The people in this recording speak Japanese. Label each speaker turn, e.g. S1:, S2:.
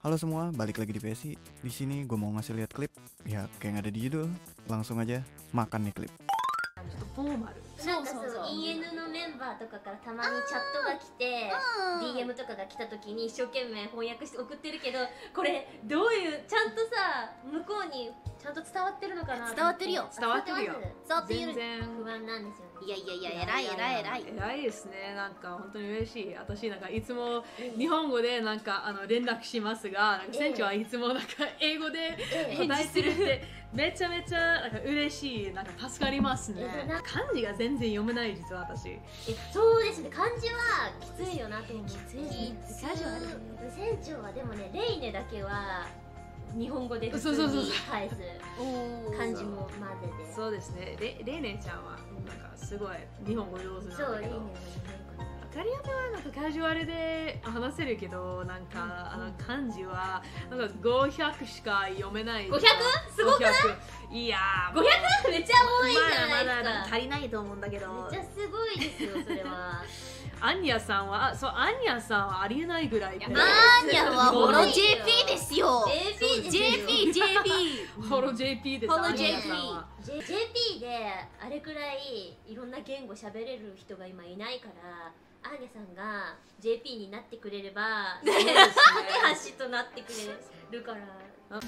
S1: Halo semua, balik lagi di PSI. Di sini gue mau ngasih lihat klip, ya kayak yang ada di judul. Langsung aja makan nih klip.
S2: ちょっとフォーマル
S3: なんかそう EN のメンバーとかからたまにチャットが来て DM とかが来た時に一生懸命翻訳して送ってるけどこれどういうちゃんとさ向こうに ちゃんと伝わってるのかな
S4: 伝わってるよ。
S2: 伝わってるよ
S4: 伝わっている
S2: 全然
S3: 不安なんですよね。
S4: いやいやいや偉い偉い偉い。
S2: 偉いですね。なんか本当に嬉しい。私なんかいつも日本語でなんかあの連絡しますが船長はいつもなんか英語で
S3: ええ。
S2: 答えてるってめちゃめちゃなんか嬉しい。なんか助かりますね。漢字が全然読めない実は私。
S3: えそうですね。漢字はきついよなと思う。きつ
S4: い。
S3: 最初は船長はでもねレイネだけは日本語で普通に返す漢字も混ぜて。
S2: そうですね。レレイネちゃんはなんかすごい日本語上手
S3: そ
S2: なんだけど。
S3: うレイネは日
S2: カリアメはなんかカジュアルで話せるけどなんか、あの漢字はなんか500しか読めない。
S3: 500すごくない
S2: ？500いやー。
S3: 本語めっちゃ多いじゃないですか、
S4: まだまだ足りないと思うんだけど。
S3: めっちゃすごいですよそれは。
S2: アンニャさんはあそうアンニャさんはありえないぐらいで。
S4: アーニャはホロ JP ですよ。
S3: JP ですよ。
S4: JP JP
S2: ホロ JP です
S4: ホロ JP
S3: JP であれくらいいろんな言語喋れる人が今いないからアーニャさんが JP になってくれれば架け橋となってくれるから。
S2: あ